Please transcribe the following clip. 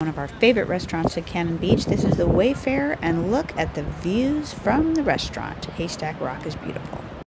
One of our favorite restaurants at Cannon Beach. This is the Wayfarer, and look at the views from the restaurant. Haystack Rock is beautiful.